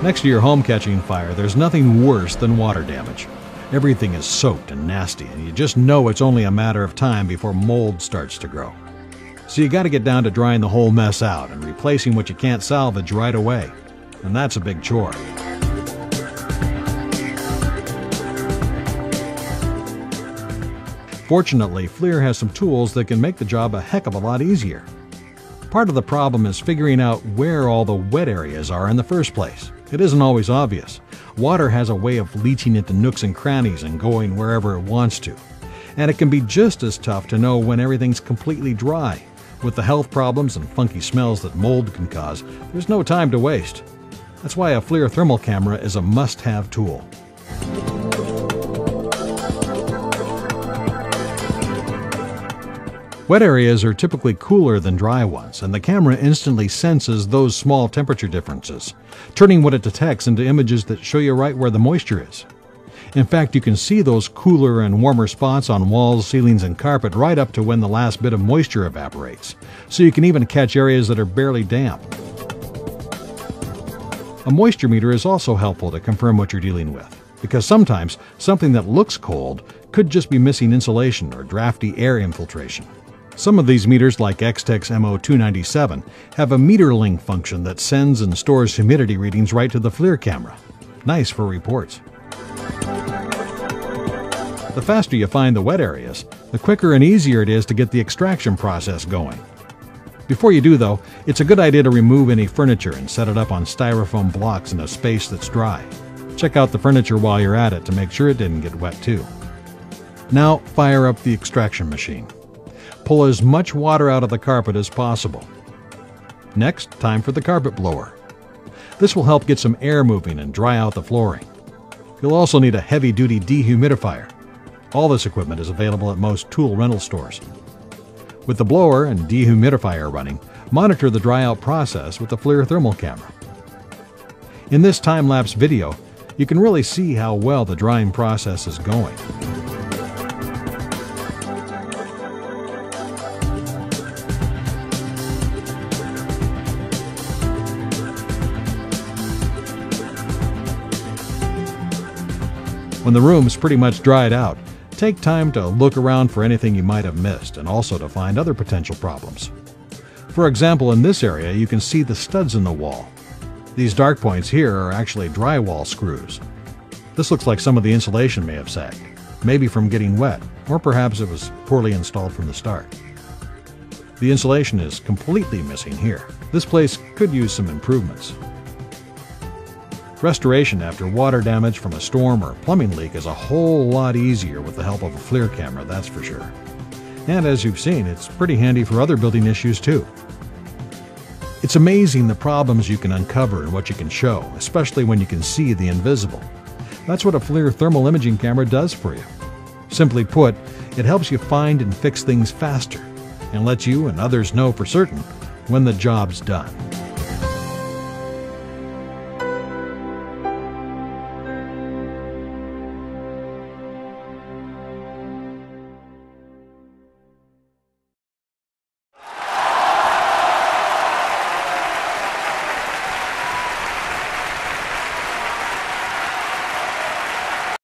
Next to your home catching fire, there's nothing worse than water damage. Everything is soaked and nasty, and you just know it's only a matter of time before mold starts to grow. So you gotta get down to drying the whole mess out and replacing what you can't salvage right away. And that's a big chore. Fortunately, FLIR has some tools that can make the job a heck of a lot easier. Part of the problem is figuring out where all the wet areas are in the first place. It isn't always obvious. Water has a way of leaching into nooks and crannies and going wherever it wants to. And it can be just as tough to know when everything's completely dry. With the health problems and funky smells that mold can cause, there's no time to waste. That's why a FLIR thermal camera is a must have tool. Wet areas are typically cooler than dry ones, and the camera instantly senses those small temperature differences, turning what it detects into images that show you right where the moisture is. In fact, you can see those cooler and warmer spots on walls, ceilings, and carpet right up to when the last bit of moisture evaporates, so you can even catch areas that are barely damp. A moisture meter is also helpful to confirm what you're dealing with, because sometimes something that looks cold could just be missing insulation or drafty air infiltration. Some of these meters, like Extech MO297, have a meterlink function that sends and stores humidity readings right to the FLIR camera. Nice for reports. The faster you find the wet areas, the quicker and easier it is to get the extraction process going. Before you do, though, it's a good idea to remove any furniture and set it up on styrofoam blocks in a space that's dry. Check out the furniture while you're at it to make sure it didn't get wet too. Now, fire up the extraction machine. Pull as much water out of the carpet as possible. Next, time for the carpet blower. This will help get some air moving and dry out the flooring. You'll also need a heavy duty dehumidifier. All this equipment is available at most tool rental stores. With the blower and dehumidifier running, monitor the dry out process with the FLIR thermal camera. In this time lapse video, you can really see how well the drying process is going. When the room's pretty much dried out, take time to look around for anything you might have missed and also to find other potential problems. For example, in this area, you can see the studs in the wall. These dark points here are actually drywall screws. This looks like some of the insulation may have sagged, maybe from getting wet, or perhaps it was poorly installed from the start. The insulation is completely missing here. This place could use some improvements. Restoration after water damage from a storm or plumbing leak is a whole lot easier with the help of a FLIR camera, that's for sure. And as you've seen, it's pretty handy for other building issues too. It's amazing the problems you can uncover and what you can show, especially when you can see the invisible. That's what a FLIR thermal imaging camera does for you. Simply put, it helps you find and fix things faster and lets you and others know for certain when the job's done.